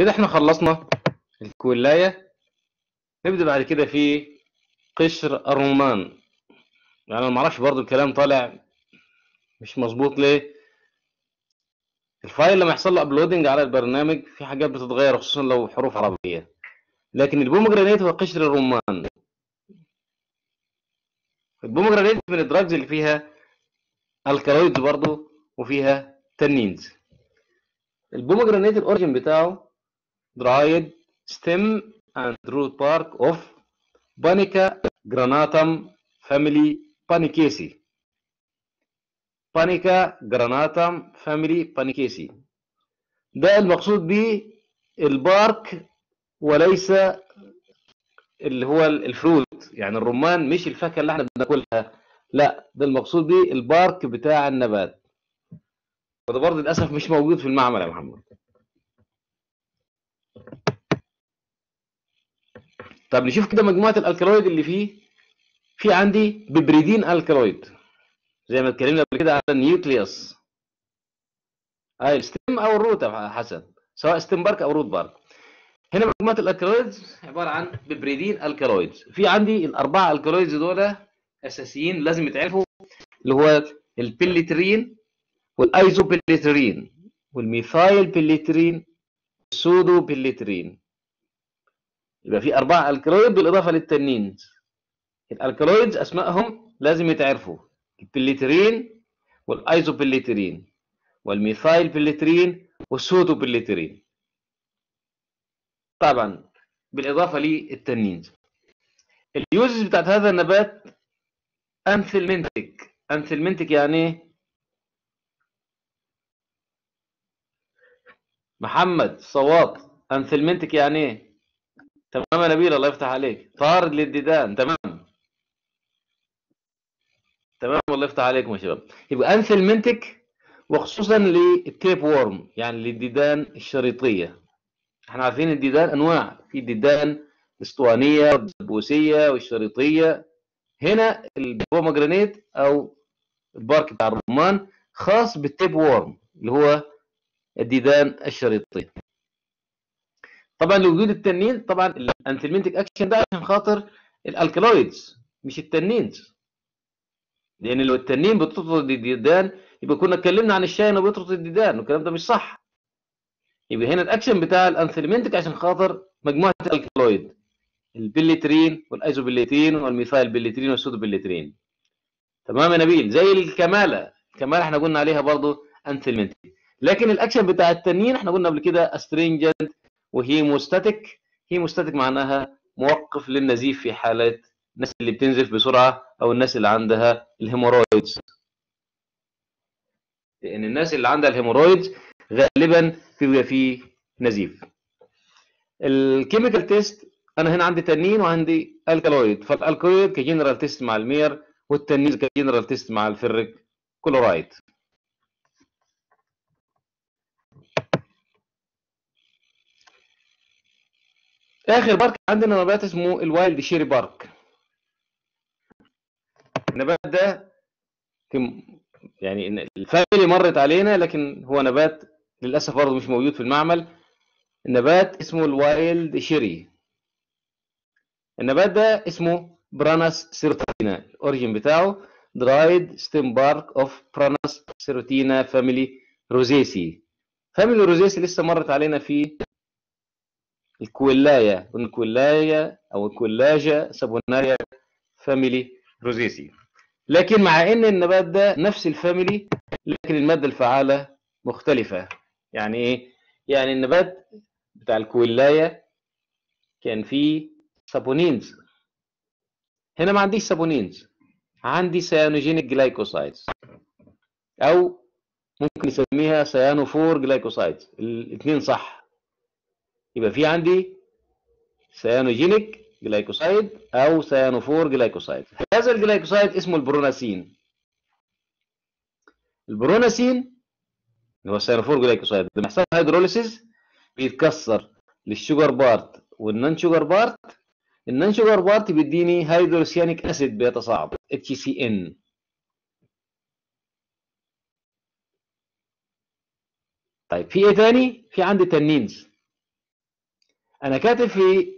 كده إحنا خلصنا ال Quillaia. نبدأ بعد كده في قشر الرمان يعني أنا معرفش برضو الكلام طالع مش مظبوط ليه. ال file لما يحصل له uploading على البرنامج في حاجات بتتغير خصوصا لو حروف عربية. لكن ال pomegranate هو قشر الرمان ال pomegranate من ال drugs اللي فيها alkaloids برضو وفيها tannins. ال pomegranate ال origin بتاعه dried stem and root bark of Punica granatum family Punicaceae. Punica granatum family Punicaceae. ده المقصود به ال bark وليس اللي هو ال fruit يعني الرمان مش الفاكهة اللي إحنا بناكلها لا ده المقصود به ال bark بتاع النبات وده برضه للأسف مش موجود في المعمل يا محمد طب نشوف كده مجموعة ال alkaloid اللي فيه. في عندي piperidine alkaloid زي ما اتكلمنا قبل كده على ال nucleus. أي ال stem أو ال root يا حسن سواء stem bark أو root bark. هنا مجموعة ال alkaloids عبارة عن piperidine alkaloids في عندي الأربعة alkaloids دول أساسيين لازم يتعرفوا اللي هو ال pelletierine وال isopelletierine وال methyl pelletierine وال pseudopelletierine يبقى في اربعه alkaloid بالإضافة للتنين. ال alkaloids أسمائهم لازم يتعرفوا. ال pelletierine وال isopelletierine وال methyl pelletierine وال pseudopelletierine طبعا بالإضافة لل tannin. ال uses بتاعت هذا النبات anthelmintic anthelmintic يعني إيه محمد صواب. anthelmintic يعني إيه يا نبيل الله يفتح عليك. طارد للديدان تمام. تمام الله يفتح عليكم يا شباب. يبقى anthelmintic وخصوصا لل tapeworm يعني للديدان الشريطية. إحنا عارفين الديدان أنواع. في ديدان الاسطوانيه والدبوسية والشريطية. هنا ال pomegranate أو ال bark بتاع الرمان خاص بال tapeworm اللي هو الديدان الشريطيه طبعا لوجود التنين طبعا ال anthelmintic action ده عشان خاطر ال alkaloids مش ال tannins لأن لو التنين بتطرد الديدان يبقى كنا اتكلمنا عن الشاي إنه بيطرد الديدان والكلام ده مش صح. يبقى هنا الاكشن بتاع ال anthelmintic عشان خاطر مجموعة الالكالويد البليترين والايزوبليتين والميثايل بليترين والسودو بليترين تمام يا نبيل؟ زي ال Kamala. ال Kamala إحنا قلنا عليها برضو anthelmintic لكن الاكشن بتاع التنين إحنا قلنا قبل كده astringent و hemostatic hemostatic معناها موقف للنزيف في حالة الناس اللي بتنزف بسرعة أو الناس اللي عندها ال hemorrhoids. لأن الناس اللي عندها ال hemorrhoids غالبا بيبقى فيه نزيف. ال chemical test أنا هنا عندي تنين وعندي alkaloid. فال alkaloid ك general test مع ال Mayer وال tannin ك general test مع ال ferric chloride. آخر bark عندنا نبات اسمه ال wild cherry bark. النبات ده يعني ال family مرت علينا لكن هو نبات للأسف برضه مش موجود في المعمل. النبات اسمه ال wild cherry. النبات ده اسمه Prunus serotina. ال origin بتاعه dried stem bark of Prunus serotina family Rosaceae family Rosaceae لسه مرت علينا في ال Quillaia ال Quillaia أو ال Quillaja saponaria family Rosaceae لكن مع إن النبات ده نفس ال family لكن المادة الفعالة مختلفة. يعني إيه؟ يعني النبات بتاع ال Quillaja كان فيه saponins هنا ما عنديش saponins عندي cyanogenic glycosides أو ممكن نسميها cyanophore glycosides الاثنين صح. يبقى في عندي cyanogenic glycoside أو cyanophore glycoside هذا ال glycoside اسمه ال prunasin. ال prunasin اللي هو ال cyanophore glycoside لما يحصل hydrolysis بيتكسر لل sugar part وال non-sugar part ال non-sugar part بيديني hydrocyanic acid بيتصاعد HCN طيب في إيه تاني؟ في عندي tannins أنا كاتب في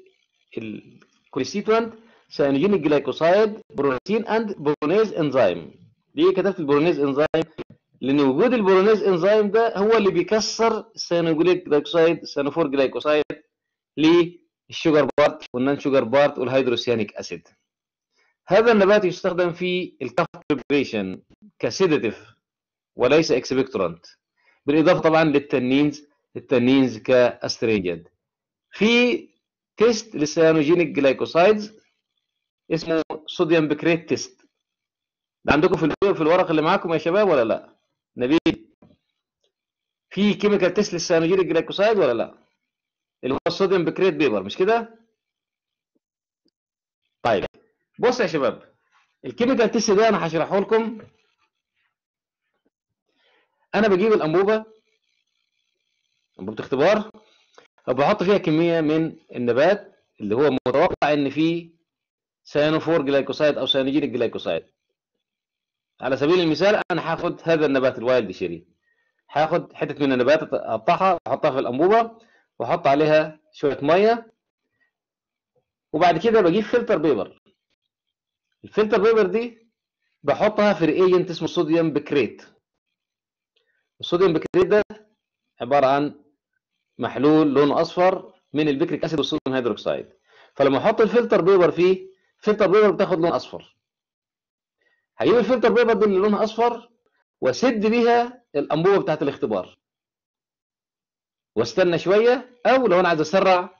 ال constituent cyanogenic glycoside prunasin and prunase enzyme. ليه كتبت ال prunase enzyme. لأن وجود ال prunase enzyme ده هو اللي بيكسر السيانوجينيك جلايكوسايد السيانوفور جلايكوسايد للشوجر بارت والنان شوجر بارت والهيدروسيانيك أسيد. هذا النبات يستخدم في ال cough preparation ك sedative وليس expectorant. بالإضافة طبعا لل tannins ال tannins ك astringent في test لل cyanogenic glycosides اسمه sodium picrate test ده عندكم في في الورق اللي معاكم يا شباب ولا لا؟ نبيل. في chemical test لل cyanogenic glycoside ولا لا؟ اللي هو ال sodium picrate paper مش كده؟ طيب بص يا شباب ال chemical test ده أنا هشرحه لكم. أنا بجيب الأنبوبة أنبوبة اختبار. وبحط فيها كمية من النبات اللي هو متوقع إن فيه cyanophore glycoside أو cyanogenic glycoside. على سبيل المثال أنا هاخد هذا النبات ال wild cherry. هاخد حتة من النبات أقطعها وأحطها في الأنبوبة وأحط عليها شوية مية. وبعد كده بجيب filter paper. ال filter paper دي بحطها في reagent اسمه sodium picrate. ال sodium picrate ده عبارة عن محلول لونه أصفر من ال picric acid وال sodium hydroxide فلما أحط ال filter paper فيه filter paper بتاخد لون أصفر. هجيب ال filter paper دي اللي لونها أصفر وأسد بيها الأنبوبة بتاعت الاختبار. وأستنى شوية أو لو أنا عايز أسرع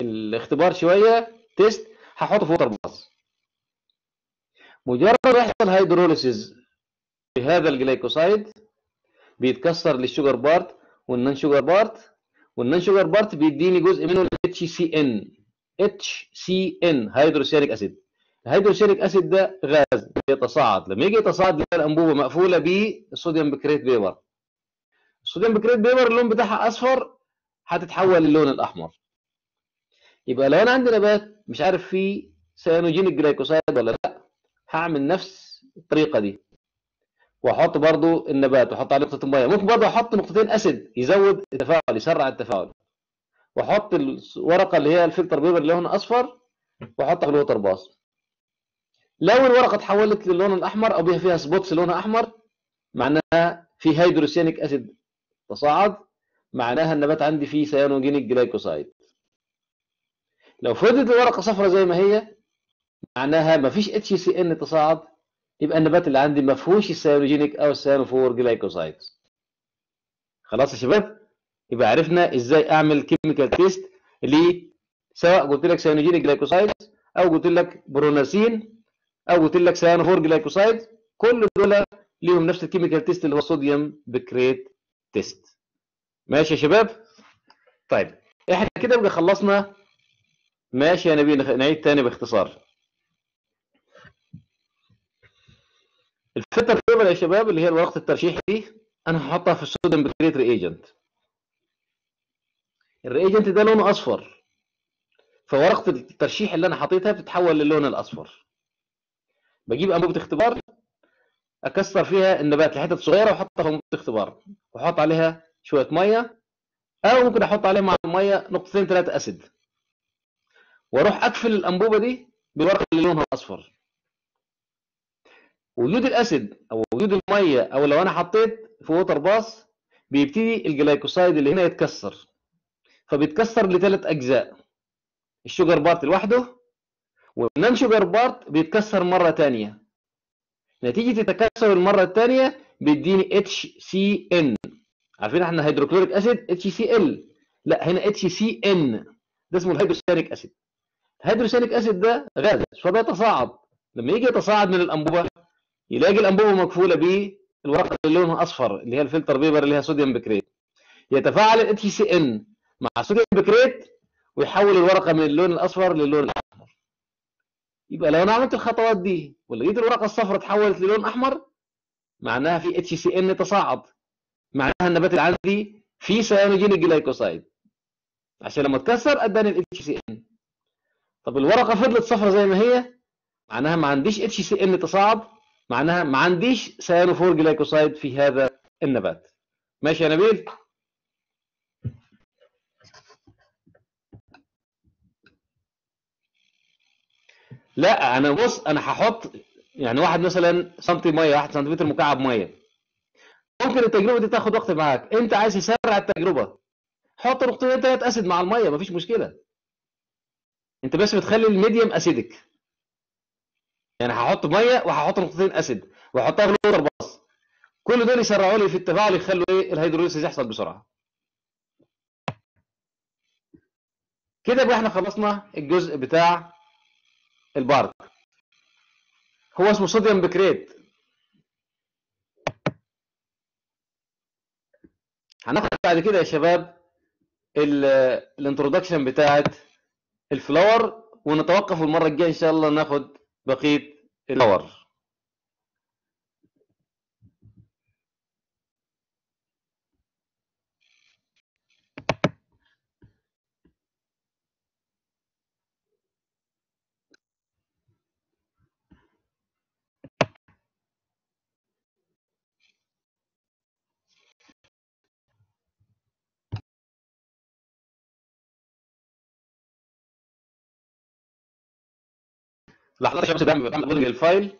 الاختبار شوية test هحطه في water bath مجرد ما يحصل hydrolysis بهذا ال glycoside بيتكسر لل sugar part وال non-sugar part وال non-sugar part بيديني جزء منه ال HCN HCN hydrocyanic acid. ال hydrocyanic acid ده غاز بيتصاعد. لما يجي يتصاعد الأنبوبة مقفولة بال sodium picrate paper ال sodium picrate paper اللون بتاعها أصفر هتتحول للون الأحمر. يبقى لو أنا عندي نبات مش عارف فيه cyanogenic glycoside ولا لأ هعمل نفس الطريقة دي. وأحط برضو النبات وأحط عليه نقطة ميه ممكن برضو أحط نقطتين acid يزود التفاعل يسرع التفاعل. وأحط الورقة اللي هي ال filter paper اللي لونها أصفر وأحطها في ال water bath. لو الورقة اتحولت للون الأحمر أو بها فيها spots لونها أحمر معناها في hydrocyanic acid تصاعد. معناها النبات عندي فيه cyanogenic glycoside لو فضلت الورقة صفراء زي ما هي معناها ما فيش HCN تصاعد. يبقى النبات اللي عندي ما فيهوش ال cyanogenic أو ال cyanophore glycosides خلاص يا شباب؟ يبقى عرفنا إزاي أعمل chemical test اللي سواء قلت لك cyanogenic glycosides أو قلت لك prunasin أو قلت لك cyanophore glycosides كل دول ليهم نفس ال chemical test اللي هو sodium picrate test ماشي يا شباب؟ طيب إحنا كده بقى خلصنا. ماشي يا نبيل نعيد تاني باختصار. ال filter paper يا شباب اللي هي ورقه الترشيح دي أنا هحطها في ال sodium picrate reagent ال reagent ده لونه أصفر. فورقة الترشيح اللي أنا حطيتها بتتحول للون الأصفر. بجيب أنبوبة اختبار أكسر فيها النبات لحتت صغيرة وأحطها في أنبوبة اختبار. وأحط عليها شوية مية أو ممكن أحط عليها مع المية نقطتين ثلاثة acid. وأروح أقفل الأنبوبة دي بالورقة اللي لونها أصفر. وجود ال acid أو وجود الميه أو لو أنا حطيت في water bath بيبتدي ال glycoside اللي هنا يتكسر. فبيتكسر لثلاث اجزاء. ال sugar part لوحده وال non-sugar part بيتكسر مرة ثانية نتيجة التكسر المرة الثانية بيديني HCN عارفين إحنا hydrochloric acid HCl لا هنا HCN ده اسمه ال hydrocyanic acid ال hydrocyanic acid ده غاز فبيتصاعد. لما يجي يتصاعد من الأنبوبة يلاقي الأنبوبة مقفولة بالورقه اللي لونها أصفر اللي هي ال filter paper اللي هي sodium picrate. يتفاعل ال HCN مع sodium picrate ويحول الورقة من اللون الأصفر للون الأحمر. يبقى لو أنا عملت الخطوات دي ولقيت الورقة الصفراء تحولت للون أحمر معناها في HCN تصاعد. معناها النبات اللي عندي فيه cyanogenic glycoside عشان لما اتكسر أداني ال HCN طب الورقة فضلت صفراء زي ما هي معناها ما عنديش HCN تصاعد معناها ما عنديش cyanophore glycoside في هذا النبات. ماشي يا نبيل؟ لا أنا بص أنا هحط يعني واحد مثلا سنتي مية واحد سنتيمتر مكعب مية. ممكن التجربة دي تاخد وقت معاك. أنت عايز تسرع التجربة. حط نقطتين ثلاث أسيد مع المية مفيش مشكلة. أنت بس بتخلي الميديم أسيدك. يعني هحط مية وهحط نقطتين acid وأحطها في ال water bath. كل دول يسرعوا لي في التفاعل يخلوا إيه ال hydrolysis يحصل بسرعة. كده بقى إحنا خلصنا الجزء بتاع ال bark هو اسمه sodium picrate هناخد بعد كده يا شباب ال introduction بتاعت ال flower ونتوقف المرة الجاية إن شاء الله ناخد بقيه ال flower لحظات يا شباب بعمل بعمل للفايل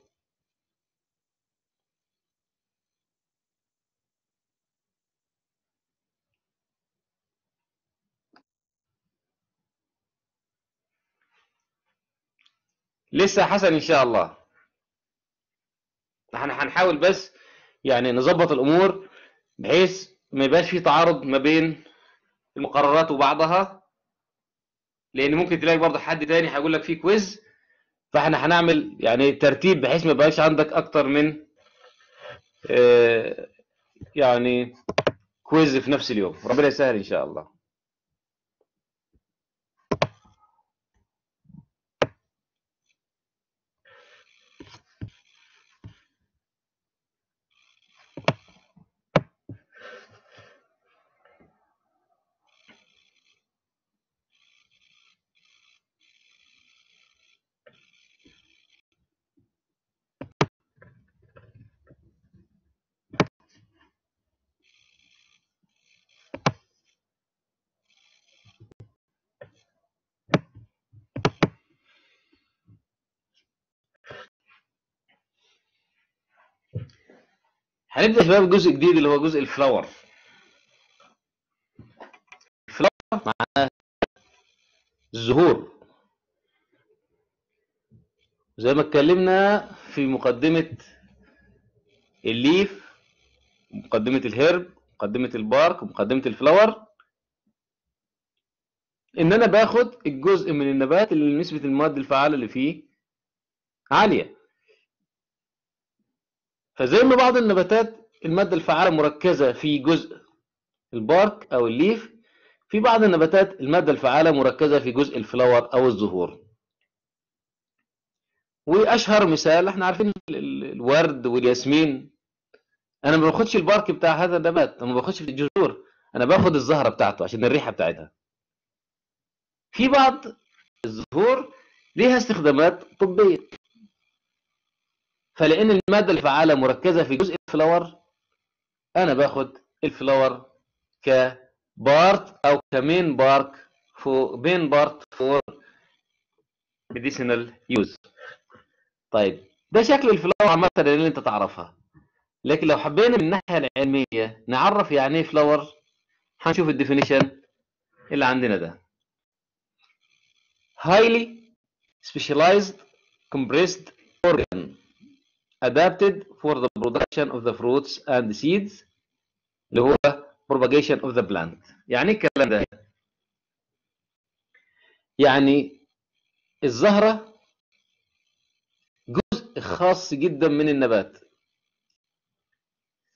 لسه حسن إن شاء الله. إحنا هنحاول بس يعني نظبط الأمور بحيث ما يبقاش في تعارض ما بين المقررات وبعضها لأن ممكن تلاقي برضه حد تاني هيقول لك في quiz فاحنا هنعمل يعني ترتيب بحيث ما يبقاش عندك أكتر من آه، يعني quiz في نفس اليوم. ربنا يسهل إن شاء الله. هنبدأ شباب جزء جديد اللي هو جزء ال flower. ال flower معناه الزهور. زي ما اتكلمنا في مقدمة ال leaf مقدمة ال herb مقدمة ال bark ومقدمة ال flower. إن أنا باخد الجزء من النبات اللي نسبة المواد الفعالة اللي فيه عالية. فزي ما بعض النباتات المادة الفعالة مركزة في جزء ال bark أو ال leaf في بعض النباتات المادة الفعالة مركزة في جزء ال flower أو الزهور. وأشهر مثال إحنا عارفين ال- ال- الورد والياسمين. أنا ما باخدش ال bark بتاع هذا النبات أنا ما باخدش في الجذور أنا باخد الزهرة بتاعته عشان الريحة بتاعتها. في بعض الزهور ليها استخدامات طبية. فلأن المادة الفعاله مركزة في جزء ال flower أنا باخد ال flower ك part أو ك main part ف main part for medicinal use طيب ده شكل ال flower عامة اللي أنت تعرفها. لكن لو حبينا من الناحية العلمية نعرف يعني إيه flower هنشوف الديفينيشن اللي عندنا ده. Highly specialized compressed organ. Adapted for the production of the fruits and seeds. اللي هو propagation of the plant. يعني إيه الكلام ده. يعني الزهرة جزء خاص جدا من النبات.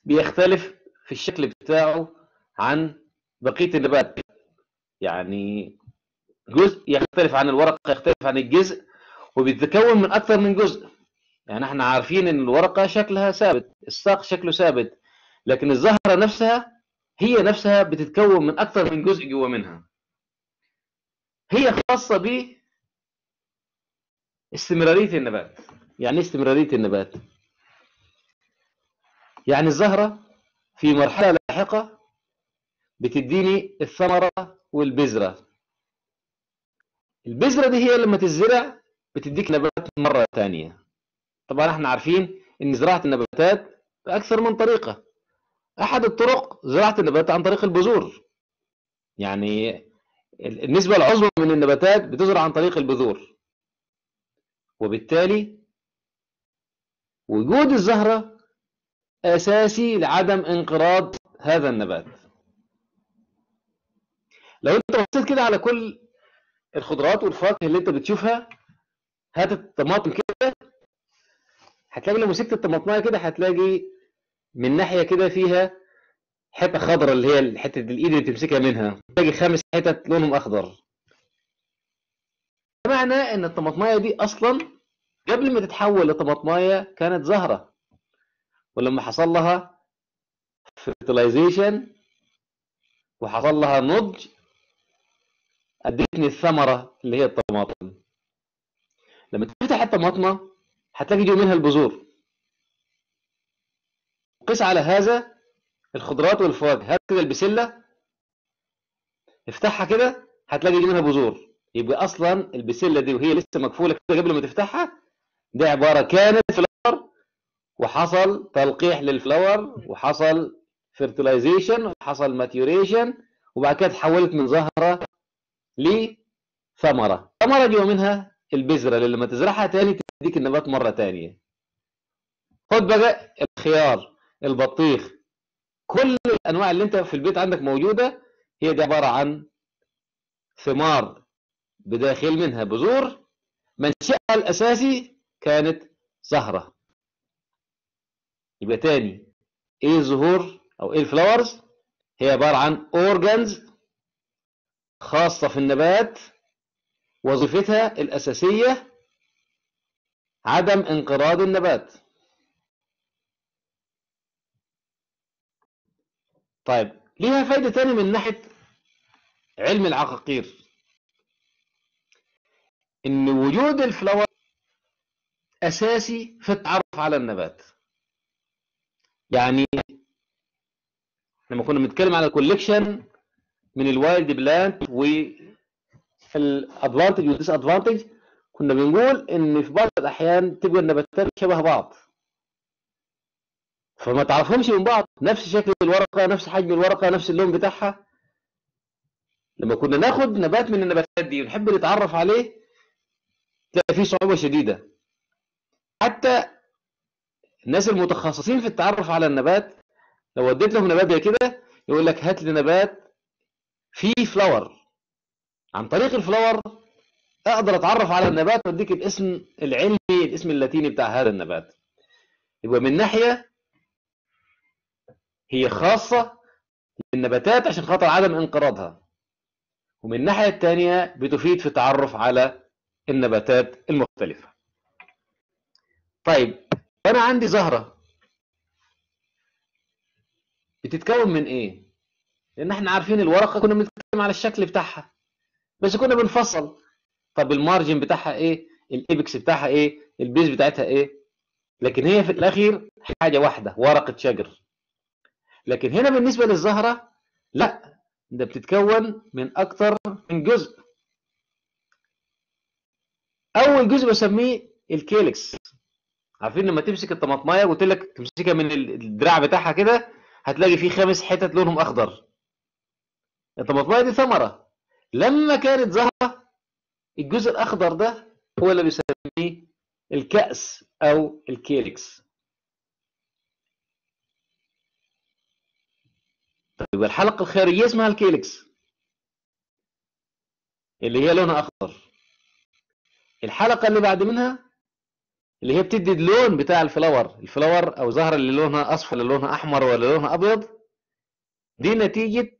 بيختلف في الشكل بتاعه عن بقية النبات. يعني جزء يختلف عن الورقة يختلف عن الجزء وبيتكون من أكثر من جزء. يعني إحنا عارفين إن الورقة شكلها ثابت الساق شكله ثابت لكن الزهرة نفسها هي نفسها بتتكون من أكثر من جزء جوا منها. هي خاصة ب استمرارية النبات. يعني إيه استمرارية النبات؟ يعني الزهرة في مرحلة لاحقة بتديني الثمرة والبذرة. البذرة دي هي لما تزرع بتديك نبات مرة ثانية طبعا إحنا عارفين إن زراعة النباتات بأكثر من طريقة؟ أحد الطرق زراعة النبات عن طريق البذور. يعني النسبة العظمى من النباتات بتزرع عن طريق البذور. وبالتالي وجود الزهرة أساسي لعدم انقراض هذا النبات. لو انت بصيت كده على كل الخضروات والفواكه اللي انت بتشوفها هات الطماطم كده. هتلاقي لو مسكت الطماطماية كده هتلاقي من ناحية كده فيها حتة خضراء اللي هي حتة الإيد اللي تمسكها منها. تلاقي خمس حتت لونهم أخضر. معنى إن الطماطماية دي أصلا قبل ما تتحول لطماطماية كانت زهرة. ولما حصل لها fertilization وحصل لها نضج أدتني الثمرة اللي هي الطماطم. لما تفتح الطماطمة هتلاقي جو منها البذور. قس على هذا الخضروات والفواكه. هات كده البسلة افتحها كده هتلاقي جو منها بذور. يبقى أصلا البسلة دي وهي لسه مقفولة كده قبل ما تفتحها دي عبارة كانت flower وحصل تلقيح لل flower وحصل fertilization وحصل maturation وبعد كده تحولت من زهرة لثمرة. ثمرة جوا منها البذرة اللي لما تزرعها تاني تديك النبات مرة تانية. خد بقى الخيار البطيخ كل الأنواع اللي أنت في البيت عندك موجودة هي دي عبارة عن ثمار بداخل منها بذور منشأها الأساسي كانت زهرة. يبقى تاني إيه الزهور أو إيه ال flowers؟ هي عبارة عن organs خاصة في النبات وظيفتها الأساسية عدم انقراض النبات. طيب ليها فايدة تاني من ناحية علم العقاقير. إن وجود ال flower أساسي في التعرف على النبات. يعني لما كنا بنتكلم على collection من ال wild plant وال advantage وال disadvantage كنا بنقول إن في بعض الأحيان تبقى النباتات شبه بعض. فما تعرفهمش من بعض نفس شكل الورقة نفس حجم الورقة نفس اللون بتاعها. لما كنا ناخد نبات من النباتات دي ونحب نتعرف عليه تلاقي فيه صعوبة شديدة. حتى الناس المتخصصين في التعرف على النبات لو وديت لهم نبات زي كده يقول لك هات لي نبات فيه flower عن طريق ال flower أقدر أتعرف على النبات وأديك الاسم العلمي الاسم اللاتيني بتاع هذا النبات. يبقى من ناحية هي خاصة للنباتات عشان خاطر عدم انقراضها. ومن الناحية الثانية بتفيد في التعرف على النباتات المختلفة. طيب أنا عندي زهرة. بتتكون من إيه؟ لأن إحنا عارفين الورقة كنا بنتكلم على الشكل بتاعها. بس كنا بنفصل. طب ال margin بتاعها إيه؟ ال apex بتاعها إيه؟ ال base بتاعتها إيه؟ لكن هي في الأخير حاجة واحدة ورقة شجر. لكن هنا بالنسبة للزهرة لا ده بتتكون من أكتر من جزء. أول جزء بسميه الكيلكس عارفين لما تمسك الطماطماية؟ قلت لك تمسكها من الدراع بتاعها كده هتلاقي فيه خمس حتت لونهم أخضر. الطماطماية دي ثمرة. لما كانت زهره الجزء الأخضر ده هو اللي بيسميه الكأس أو ال calyx طيب الحلقة الخارجيه اسمها ال calyx اللي هي لونها أخضر. الحلقة اللي بعد منها اللي هي بتدي اللون بتاع ال flower. ال flower أو زهره اللي لونها أصفر ولا لونها أحمر ولا لونها أبيض دي نتيجة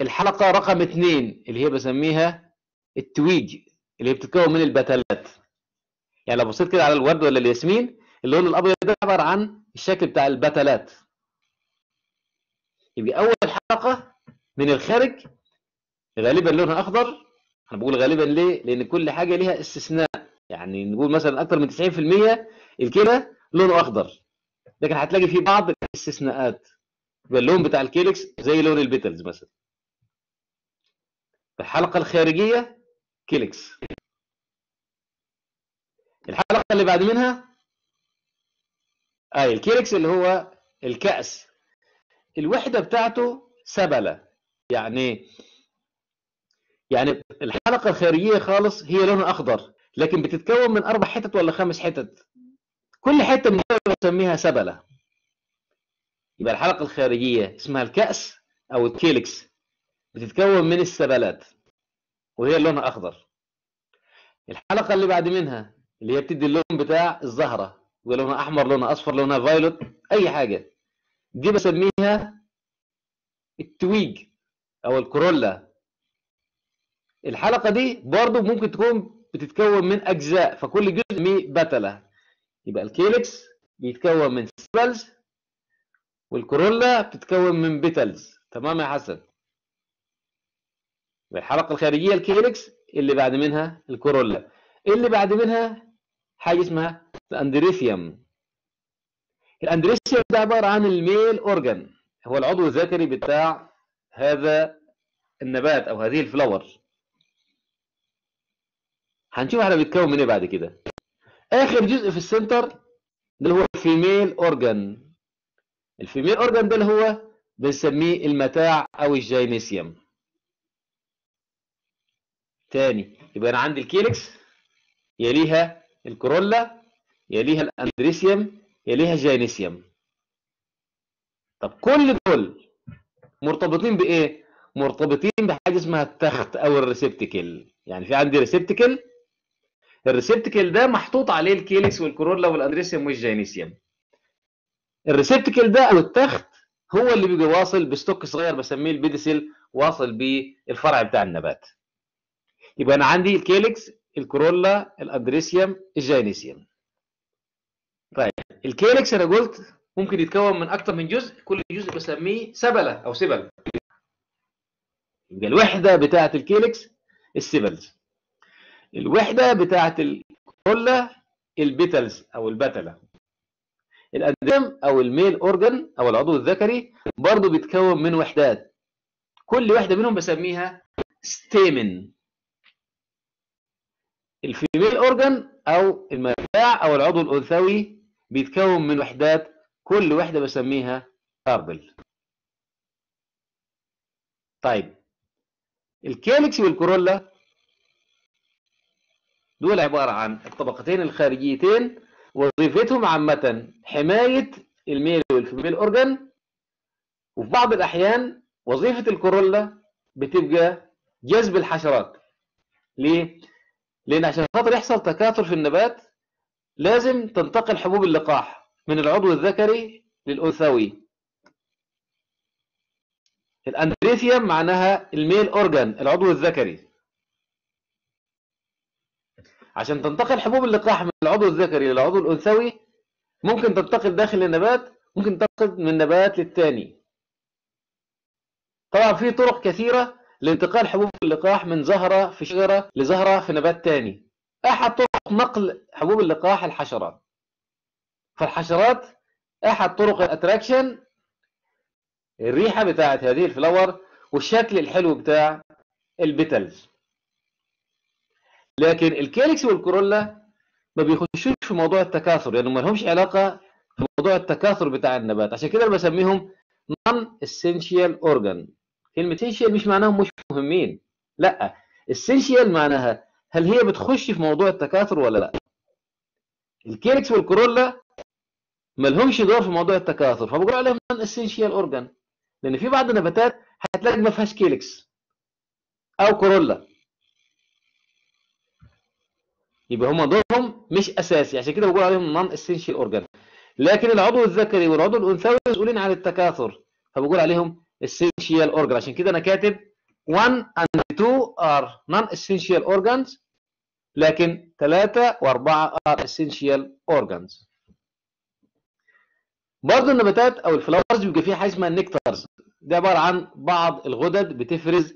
الحلقة رقم اثنين اللي هي بسميها التويج اللي هي بتتكون من البتلات. يعني لو بصيت كده على الورد ولا الياسمين اللون الأبيض ده عبارة عن الشكل بتاع البتلات. يبقى أول حلقة من الخارج غالبا لونها أخضر. أنا بقول غالبا ليه؟ لأن كل حاجة ليها استثناء. يعني نقول مثلا أكثر من 90% الكلى لونه أخضر. لكن هتلاقي في بعض الاستثناءات. يبقى اللون بتاع ال calyx زي لون ال petals مثلا. الحلقة الخارجية calyx الحلقة اللي بعد منها اي ال calyx اللي هو الكأس. الوحدة بتاعته سبلة. يعني يعني الحلقة الخارجية خالص هي لونها أخضر لكن بتتكون من أربع حتت ولا خمس حتت. كل حتة من بنسميها سبلة. يبقى الحلقة الخارجية اسمها الكأس أو ال calyx بتتكون من السبلات وهي لونها أخضر الحلقة اللي بعد منها اللي هي بتدي اللون بتاع الزهرة ولونها أحمر لونها أصفر لونها violet أي حاجة. دي بسميها التويج أو ال corolla. الحلقة دي برضو ممكن تكون بتتكون من أجزاء فكل جزء من بتلة. يبقى ال calyx بيتكون من sepals وال corolla بتتكون من petals. تمام يا حسن؟ الحلقة الخارجية ال calyx اللي بعد منها ال corolla. اللي بعد منها حاجة اسمها ال androecium. ال androecium ده عبارة عن ال male organ. هو العضو الذكري بتاع هذا النبات أو هذه ال flower. هنشوف إحنا بيتكون من إيه بعد كده. آخر جزء في ال center اللي هو ال female organ. ال female organ ده اللي هو بنسميه المتاع أو ال gynoecium. تاني. يبقى أنا عندي ال calyx يليها ال corolla يليها ال androecium يليها ال gynoecium طب كل دول مرتبطين بإيه؟ مرتبطين بحاجة اسمها التخت أو ال receptacle يعني في عندي receptacle ال receptacle ده محطوط عليه الكيلكس والكورولا والأندريسيوم والجينيسيوم. الريسبتكل ده أو التخت هو اللي بيجي واصل ب stalk صغير بسميه ال pedicel واصل بالفرع بتاع النبات. يبقى أنا عندي ال calyx الكورولا الأندريسيوم الجينيسيوم. طيب الكيلكس أنا قلت ممكن يتكون من أكتر من جزء كل جزء بسميه سبلة أو sepal. يبقى الوحدة بتاعه ال calyx ال sepals. الوحدة بتاعه ال corolla ال petals أو البتلة. ال androecium أو ال male organ أو العضو الذكري برضه بيتكون من وحدات. كل وحدة منهم بسميها stamen ال female organ أو المتاع أو العضو الأنثوي بيتكون من وحدات كل وحدة بسميها carpel طيب ال calyx وال corolla دول عبارة عن الطبقتين الخارجيتين وظيفتهم عامة حماية ال male وال female organ. وفي بعض الأحيان وظيفة ال corolla بتبقى جذب الحشرات. ليه؟ لأن عشان خاطر يحصل تكاثر في النبات لازم تنتقل حبوب اللقاح من العضو الذكري للأنثوي. الأندريثيوم معناها الميل أورجان العضو الذكري. عشان تنتقل حبوب اللقاح من العضو الذكري للعضو الأنثوي ممكن تنتقل داخل النبات ممكن تنتقل من نبات للتاني. طبعا في طرق كثيرة لانتقال حبوب اللقاح من زهرة في شجرة لزهرة في نبات تاني. أحد طرق نقل حبوب اللقاح الحشرات. فالحشرات أحد طرق ال attraction الريحة بتاعت هذه ال flower والشكل الحلو بتاع ال petals. لكن ال calyx وال corolla ما بيخشوش في موضوع التكاثر يعني ما لهمش علاقة في موضوع التكاثر بتاع النبات. عشان كده بسميهم non essential organ. كلمة essential مش معناهم مش مهمين. لا essential معناها هل هي بتخش في موضوع التكاثر ولا لا. الكيلكس والكورولا ما لهمش دور في موضوع التكاثر فبقول عليهم non essential organ. لأن في بعض النباتات هتلاقي ما فيهاش كيلكس أو كورولا. يبقى هم دورهم مش أساسي عشان كده بقول عليهم non essential organ. لكن العضو الذكري والعضو الأنثوي مسؤولين عن التكاثر فبقول عليهم essential organ. عشان كده أنا كاتب 1 and 2 are non-essential organs لكن 3 و4 are essential organs. برضه النباتات أو ال flowers بيبقى فيها حاجة اسمها ال nectars ده عبارة عن بعض الغدد بتفرز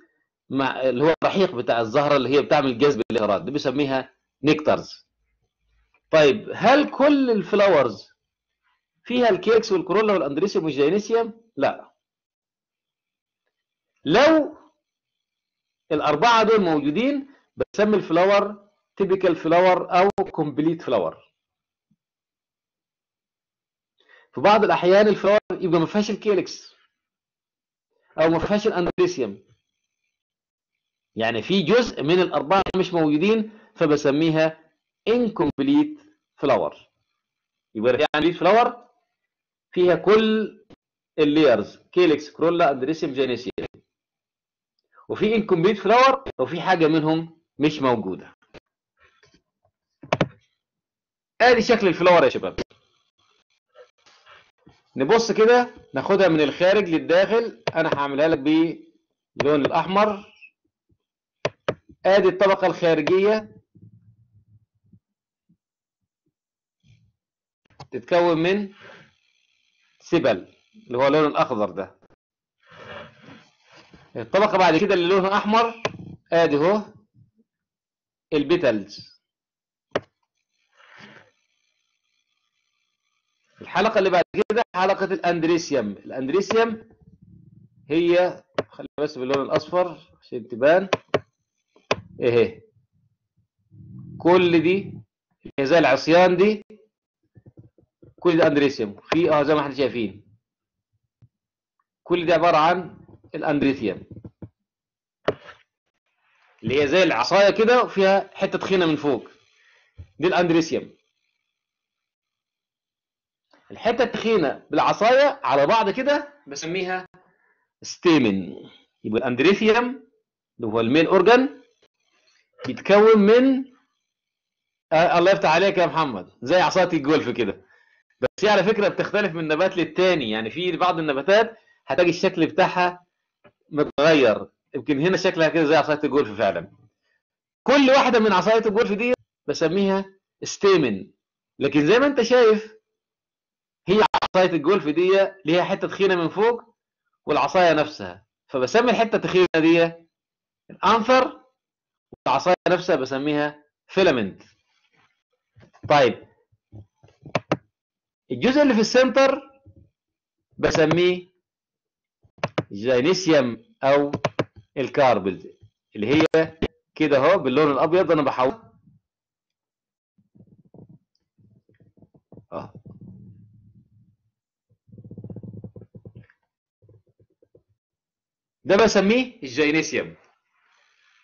مع اللي هو الرحيق بتاع الزهرة اللي هي بتعمل جذب الاغراض دي بيسميها nectars طيب هل كل ال flowers فيها الكيكس والكورولا والأندريسيوم والجينيسيوم؟ لا. لو الأربعة دول موجودين بسمي ال flower typical flower أو complete flower في بعض الأحيان ال flower يبقى ما فيهاش ال calyx أو ما فيهاش ال androecium. يعني في جزء من الأربعة مش موجودين فبسميها incomplete flower. يبقى يعني flower فيها كل ال layers calyx corolla androecium gynoecium. وفي incomplete flower وفي حاجة منهم مش موجودة. آدي شكل ال flower يا شباب. نبص كده ناخدها من الخارج للداخل. أنا هعملها لك باللون الأحمر. آدي الطبقة الخارجية. تتكون من سبل اللي هو اللون الأخضر ده. الطبقة بعد كده اللي لونها أحمر آدي اهو البيتلز الحلقة اللي بعد كده حلقة الأندريسيوم. الأندريسيوم هي خلي بس باللون الأصفر عشان تبان. اهي كل دي هي زي العصيان دي كل ده androecium. في آه زي ما إحنا شايفين. كل ده عبارة عن ال androecium اللي هي زي العصاية كده وفيها حتة تخينه من فوق. دي ال androecium الحتة التخينه بالعصاية على بعض كده بسميها stamen يبقى ال androecium اللي هو ال male organ بيتكون من آه الله يفتح عليك يا محمد زي عصاية الجولف كده. بس هي على فكرة بتختلف من نبات للتاني. يعني في بعض النباتات هتلاقي الشكل بتاعها متغير. يمكن هنا شكلها كده زي عصاية الجولف فعلا. كل واحدة من عصاية الجولف دي بسميها stamen لكن زي ما انت شايف هي عصاية الجولف دي ليها حتة تخينه من فوق والعصاية نفسها. فبسمي الحتة التخينه دي ال anther والعصاية نفسها بسميها filament طيب الجزء اللي في ال center بسميه gynoecium أو ال carpels اللي هي كده أهو باللون الأبيض. أنا بحاول آه ده بسميه ال gynoecium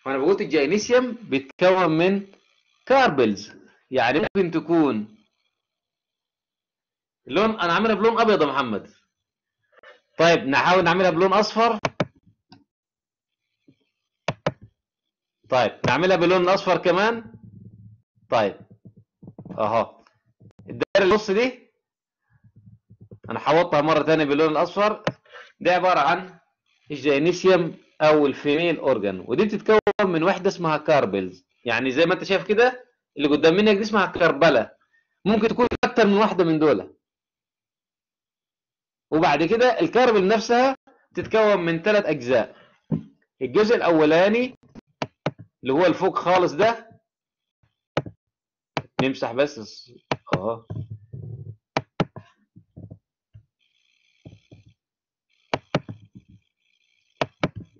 وأنا بقول ال gynoecium بيتكون من carpels يعني ممكن تكون اللون أنا عاملها بلون أبيض يا محمد. طيب نحاول نعملها بلون أصفر. طيب نعملها باللون الاصفر كمان. طيب أهو. الدائرة النص دي أنا حوضتها مرة ثانية باللون الاصفر دي عبارة عن ال gynoecium أو ال female organ ودي بتتكون من وحده اسمها carpels. يعني زي ما أنت شايف كده اللي قدام منك دي اسمها كربلة. ممكن تكون أكتر من واحدة من دول. وبعد كده الكاربل نفسها تتكون من ثلاث أجزاء. الجزء الأولاني اللي هو الفوق خالص ده نمسح بس آه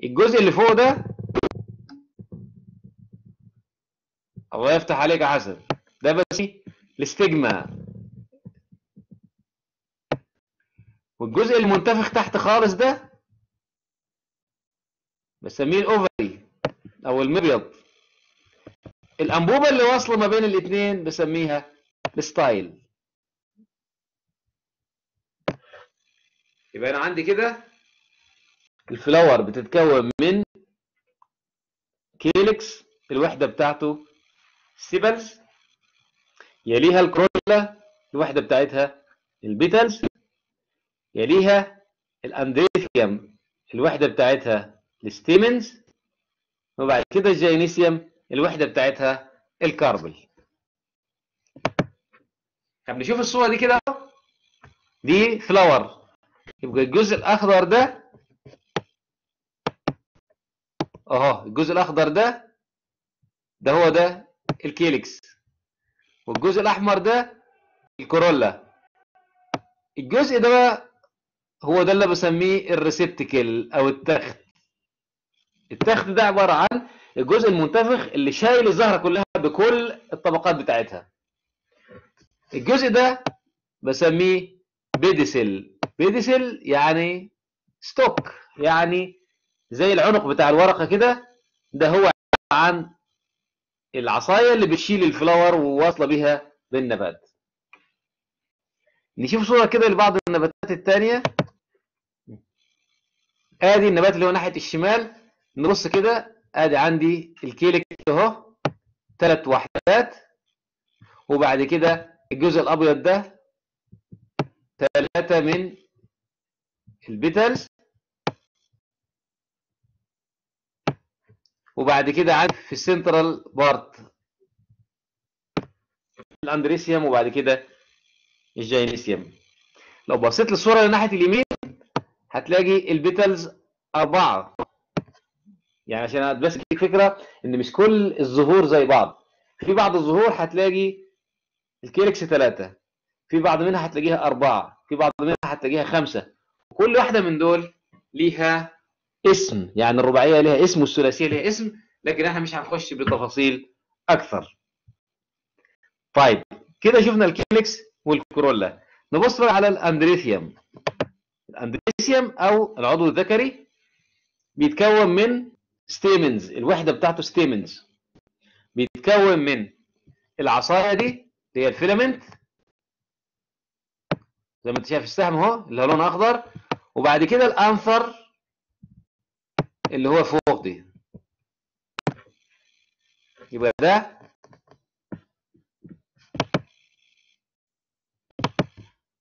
الجزء اللي فوق ده الله يفتح عليك يا حسن ده بس ال stigma والجزء المنتفخ تحت خالص ده بسميه ال ovary أو المبيض. الأنبوبة اللي واصلة ما بين الاثنين بسميها ال style. يبقى أنا عندي كده ال flower بتتكون من calyx الوحدة بتاعته sepals يليها ال corolla الوحدة بتاعتها ال petals. يليها ال androecium الوحدة بتاعتها ال stamens وبعد كده ال gynoecium الوحدة بتاعتها ال carpel طب نشوف الصورة دي كده دي flower يبقى الجزء الأخضر ده أهو الجزء الأخضر ده ده هو ده الكيلكس والجزء الأحمر ده الكورولا. الجزء ده هو ده اللي بسميه الريسبتكل أو التخت. التخت ده عبارة عن الجزء المنتفخ اللي شايل الزهرة كلها بكل الطبقات بتاعتها. الجزء ده بسميه بيديسل بيديسل يعني stalk يعني زي العنق بتاع الورقة كده. ده هو عن العصاية اللي بتشيل ال flower وواصلة بيها بالنبات نشوف صورة كده لبعض النباتات التانية. آدي النبات اللي هو ناحية الشمال نبص كده آدي عندي ال calyx اهو ثلاث وحدات. وبعد كده الجزء الأبيض ده ثلاثة من ال petals. وبعد كده عندي في ال central part ال androecium وبعد كده ال gynoecium لو بصيت للصورة اللي ناحية اليمين هتلاقي ال petals أربعة. يعني عشان بس أديك فكرة إن مش كل الزهور زي بعض. في بعض الزهور هتلاقي ال calyx ثلاثة في بعض منها هتلاقيها أربعة. في بعض منها هتلاقيها خمسة. كل واحدة من دول ليها اسم. يعني الرباعية ليها اسم والثلاثية ليها اسم لكن إحنا مش هنخش بتفاصيل أكثر. طيب كده شفنا ال calyx وال corolla. نبص بقى على ال androecium. ال androecium أو العضو الذكري بيتكون من stamens الوحدة بتاعته stamens بيتكون من العصاية دي اللي هي الفيلامنت زي ما انت شايف السهم اهو اللي هو لونه اخضر وبعد كده الأنثر اللي هو فوق دي. يبقى ده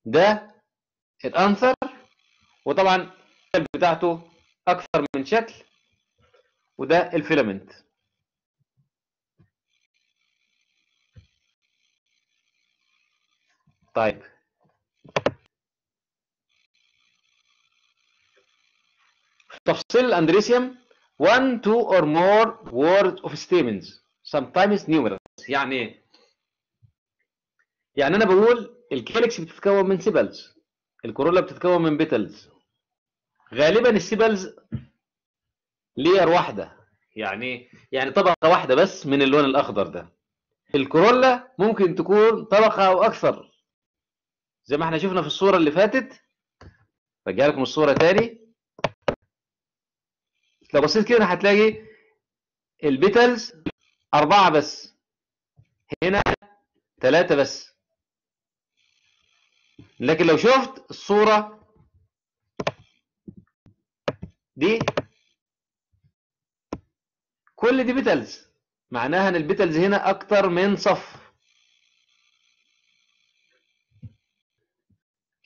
ده الأنثر. وطبعا بتاعته أكثر من شكل وده ال filament. طيب. تفصيل ال androecium. 1 2 or more whorls of stamens. Sometimes numerous. يعني إيه؟ يعني أنا بقول ال calyx بتتكون من sepals ال corolla بتتكون من petals. غالبا ال sepals layer واحدة. يعني يعني طبقة واحدة بس من اللون الأخضر ده. ال corolla ممكن تكون طبقة أو أكثر. زي ما إحنا شفنا في الصورة اللي فاتت. رجع لكم الصورة تاني. لو بصيت كده هتلاقي ال petals أربعة بس. هنا ثلاثة بس. لكن لو شفت الصورة دي كل دي petals. معناها إن ال petals هنا أكتر من صف.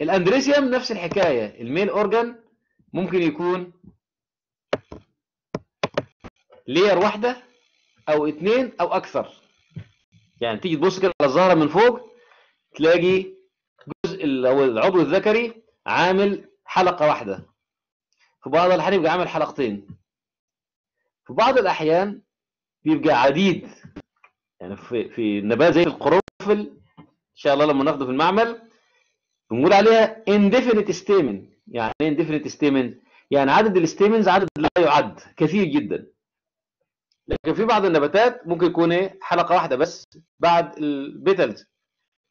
ال androecium نفس الحكاية. ال male organ ممكن يكون لير واحدة أو اتنين أو أكثر. يعني تيجي تبص كده على الزهرة من فوق تلاقي جزء العضو الذكري عامل حلقة واحدة. في بعض الأحيان يبقى عامل حلقتين. في بعض الأحيان بيبقى عديد. يعني في في نبات زي القرنفل إن شاء الله لما ناخده في المعمل بنقول عليها indefinite stamen. يعني إيه indefinite stamen يعني عدد ال stamens عدد لا يعد. كثير جدا. لكن في بعض النباتات ممكن يكون إيه؟ حلقة واحدة بس بعد ال petals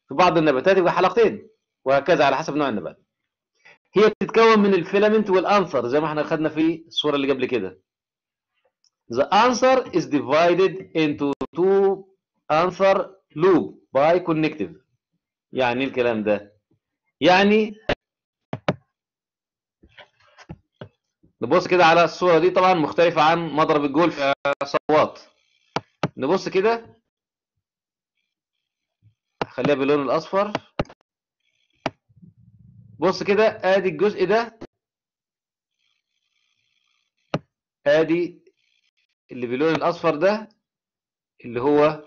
في بعض النباتات يبقى حلقتين. وهكذا على حسب نوع النبات. هي بتتكون من ال filament وال anther زي ما إحنا خدنا في الصورة اللي قبل كده. The anther is divided into two anther lobe by connective. يعني إيه الكلام ده؟ يعني نبص كده على الصورة دي طبعا مختلفة عن مضرب الجولف. صوات. نبص كده. خليها باللون الأصفر. بص كده آدي الجزء ده. آدي اللي باللون الأصفر ده اللي هو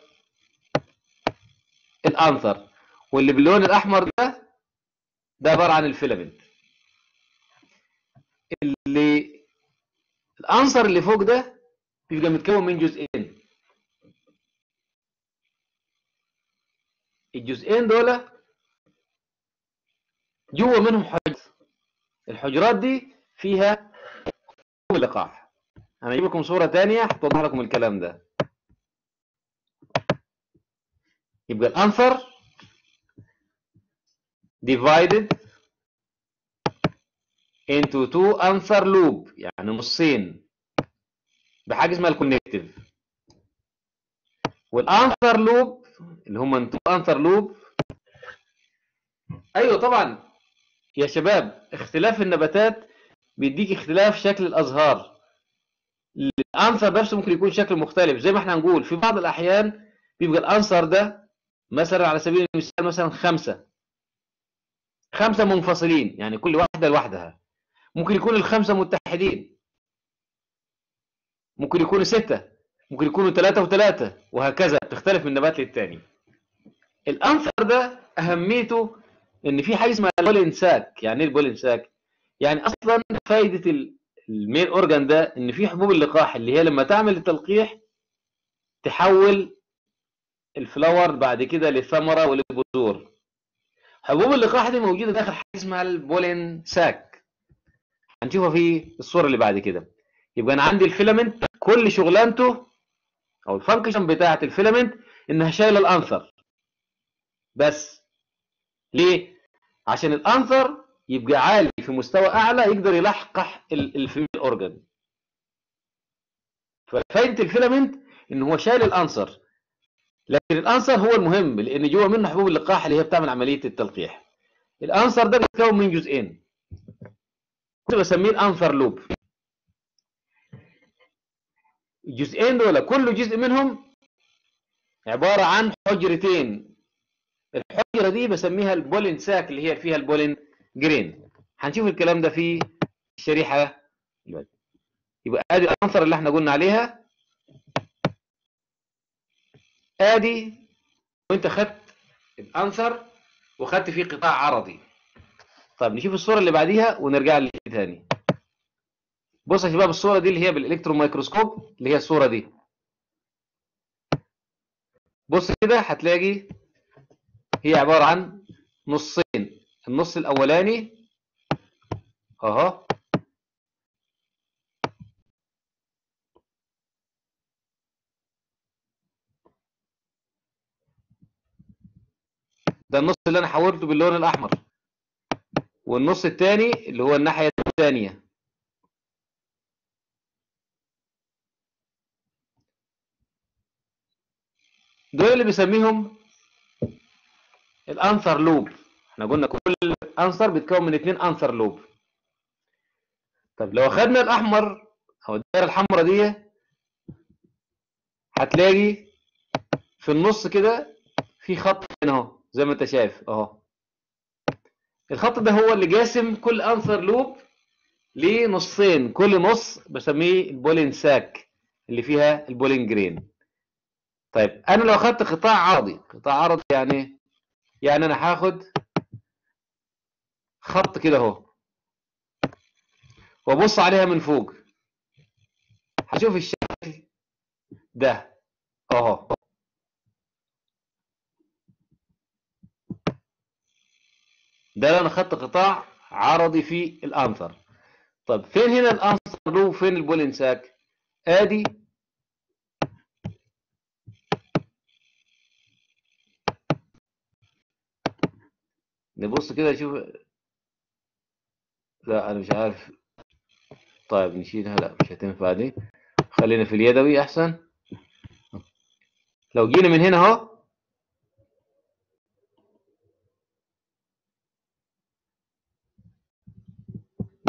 الأنثر واللي باللون الأحمر ده ده عبارة عن الفيلامنت. اللي الأنصر اللي فوق ده بيبقى متكون من جزئين. الجزئين دول جوه منهم حجر. الحجرات دي فيها اللقاح أنا أجيب لكم صورة ثانية هتوضح لكم الكلام ده. يبقى ال anther divided into two anther lobe يعني نصين بحاجة اسمها ال connective وال anther lobe اللي هم anther lobe أيوه طبعا. يا شباب اختلاف النباتات بيديك اختلاف شكل الأزهار. ال anther نفسه ممكن يكون شكل مختلف. زي ما إحنا نقول في بعض الأحيان بيبقى ال anther ده مثلا على سبيل المثال مثلا خمسة. خمسة منفصلين يعني كل واحدة لوحدها. ممكن يكون الخمسة متحدين. ممكن يكونوا ستة. ممكن يكونوا ثلاثة وثلاثه وهكذا. بتختلف من نبات للتاني. ال anther ده أهميته إن في حاجة اسمها ال pollen sac. يعني إيه ال pollen sac؟ يعني أصلا فايدة ال male organ ده إن في حبوب اللقاح اللي هي لما تعمل التلقيح تحول ال flower بعد كده للثمره وللبذور حبوب اللقاح دي موجودة داخل حاجة اسمها ال pollen sac. هنشوفها في الصورة اللي بعد كده. يبقى أنا عندي ال filament كل شغلانته أو ال function بتاعة ال filament إنها شايلة ال anther. بس. ليه؟ عشان ال anther يبقى عالي في مستوى أعلى يقدر يلقح ال female organ ففايده ال filament إن هو شايل ال anther. لكن ال anther هو المهم لأن جوه منه حبوب اللقاح اللي هي بتعمل عملية التلقيح. ال anther ده بيتكون من جزئين. كنت بسميه ال anther lobe. الجزئين دول كل جزء منهم عبارة عن حجرتين. الحجرة دي بسميها ال pollen sac اللي هي فيها ال pollen grain. هنشوف الكلام ده في الشريحة دلوقتي. يبقى آدي ال anther اللي إحنا قلنا عليها. آدي وانت خدت ال anther وخدت فيه قطاع عرضي. طيب نشوف الصورة اللي بعديها ونرجع لها تاني. بص يا شباب الصورة دي اللي هي بال electron microscope اللي هي الصورة دي. بص كده هتلاقي هي عبارة عن نصين. النص الأولاني أهو. ده النص اللي أنا حولته باللون الأحمر. والنص الثاني اللي هو الناحية الثانية دول اللي بيسميهم ال anther lobe. إحنا قلنا كل anther بيتكون من اثنين anther lobe. طب لو أخدنا الأحمر أو الدائرة الحمراء دي هتلاقي في النص كده في خط هنا أهو زي ما أنت شايف أهو. الخط ده هو اللي قاسم كل anther lobe لنصين. كل نص بسميه ال pollen sac اللي فيها البولين جرين. طيب أنا لو أخدت قطاع عرضي قطاع عرضي يعني يعني أنا هاخد خط كده أهو. وأبص عليها من فوق. هشوف الشكل ده أهو. ده أنا خدت قطاع عرضي في الأنثر. طب فين هنا الأنثر؟ له فين البولين ساك؟ آدي نبص كده نشوف. لا أنا مش عارف. طيب نشيلها. لا مش هتنفع دي. خلينا في اليدوي أحسن. لو جينا من هنا أهو.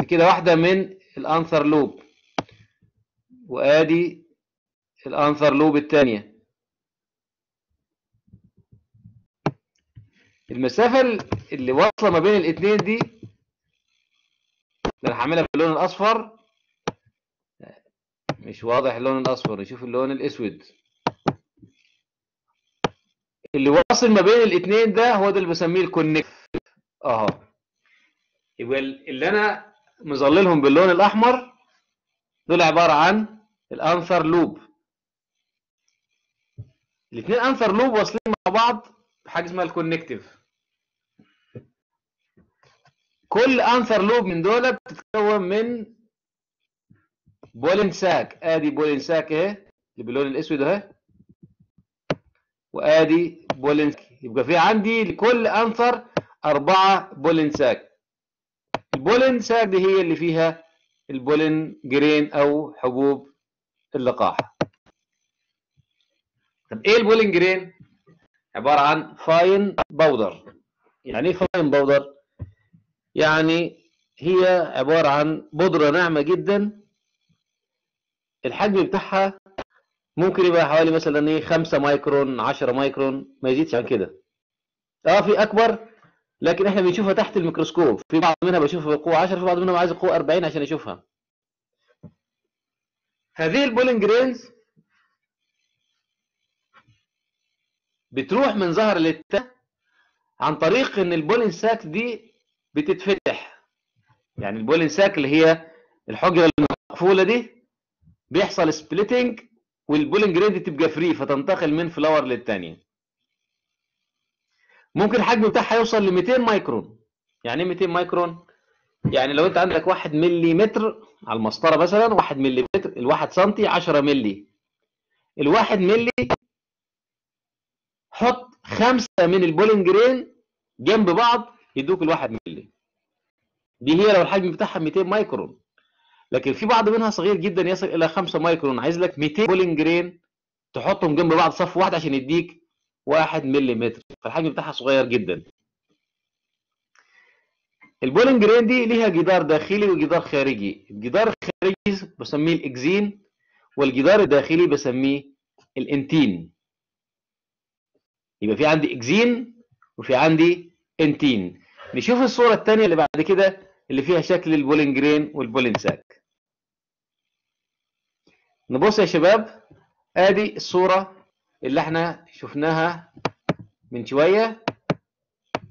كده واحدة من ال anther lobe. وآدي ال anther lobe الثانية المسافة اللي واصلة ما بين الاثنين دي اللي أنا هعملها باللون الأصفر. مش واضح اللون الأصفر نشوف اللون الأسود. اللي واصل ما بين الاثنين ده هو ده اللي بسميه ال connective. أهو. يبقى اللي أنا مظللهم باللون الأحمر دول عبارة عن ال anther lobe. الاثنين anther lobe واصلين مع بعض بحاجة اسمها ال connective. كل anther lobe من دول بتتكون من pollen sac. آدي pollen sac اهي. اللي باللون الأسود اهي. وآدي pollen sac. يبقى في عندي لكل anther أربعة pollen sac. ال pollen sac دي هي اللي فيها ال pollen grain أو حبوب اللقاح. طب إيه ال pollen grain؟ عبارة عن fine powder يعني إيه fine powder يعني هي عبارة عن بودرة ناعمة جدا. الحجم بتاعها ممكن يبقى حوالي مثلا إيه 5 مايكرون 10 مايكرون ما يزيدش عن كده. آه في أكبر لكن إحنا بنشوفها تحت الميكروسكوب. في بعض منها بشوفها بقوة 10 في بعض منها عايز قوة 40 عشان اشوفها هذه ال pollen grains بتروح من زهر للتاني عن طريق إن ال pollen sac دي بتتفتح. يعني ال pollen sac اللي هي الحجرة المقفولة دي بيحصل splitting وال pollen grain دي تبقى free فتنتقل من flower للثانيه ممكن الحجم بتاعها يوصل ل 200 مايكرون. يعني إيه 200 مايكرون؟ يعني لو أنت عندك 1 ملي متر على المسطرة مثلا 1 ملي متر الواحد سنتي 10 ملي. الواحد ملي حط خمسة من ال pollen grain جنب بعض يدوك الواحد ملي. دي هي لو الحجم بتاعها 200 مايكرون. لكن في بعض منها صغير جدا يصل إلى 5 مايكرون. عايز لك 200 pollen grain تحطهم جنب بعض صف واحد عشان يديك 1 ملي متر. فالحجم بتاعها صغير جدا. ال pollen grain دي ليها جدار داخلي وجدار خارجي. الجدار الخارجي بسميه ال exine والجدار الداخلي بسميه ال intine. يبقى في عندي exine وفي عندي intine. نشوف الصورة الثانية اللي بعد كده اللي فيها شكل ال pollen grain وال pollen sac. نبص يا شباب ادي الصورة اللي إحنا شفناها من شوية.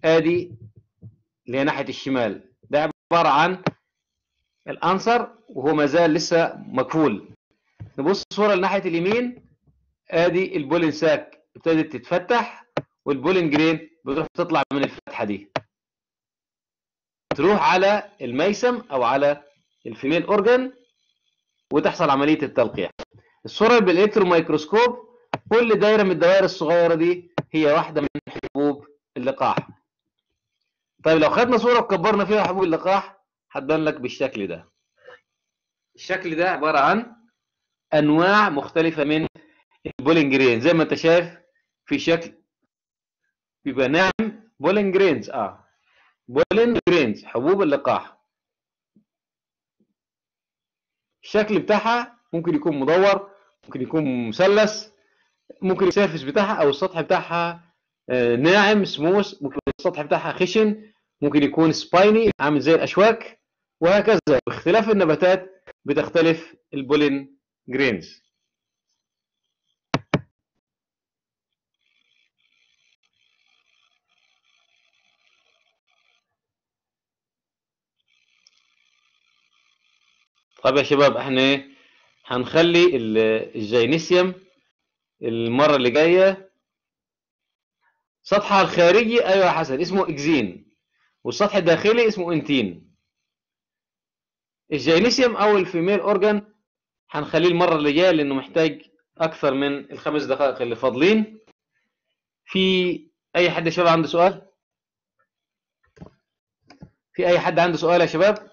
ادي اللي هي ناحية الشمال. ده عبارة عن ال anther وهو ما زال لسه مكفول نبص الصورة لناحية اليمين ادي ال pollen sac ابتدت تتفتح وال pollen grain بتروح تطلع من الفتحة دي. تروح على الميسم أو على ال female organ وتحصل عملية التلقيح. الصورة بال electron microscope كل دايرة من الدوائر الصغيرة دي هي واحدة من حبوب اللقاح. طيب لو خدنا صورة وكبرنا فيها حبوب اللقاح هتبان لك بالشكل ده. الشكل ده عبارة عن أنواع مختلفة من ال pollen grain زي ما أنت شايف في شكل بيبقى ناعم pollen grains آه. pollen grains حبوب اللقاح. الشكل بتاعها ممكن يكون مدور ممكن يكون مثلث ممكن ال surface بتاعها أو السطح بتاعها ناعم سموث ممكن السطح بتاعها خشن ممكن يكون spiny عامل زي الأشواك وهكذا. باختلاف النباتات بتختلف ال pollen grains. طيب يا شباب إحنا إيه هنخلي ال gynoecium المرة اللي جاية سطحها الخارجي أيوه يا حسن اسمه exine والسطح الداخلي اسمه intine. ال gynoecium أو ال female organ هنخليه المرة اللي جاية لأنه محتاج أكثر من الخمس دقائق اللي فاضلين. في أي حد يا شباب عنده سؤال؟ في أي حد عنده سؤال يا شباب؟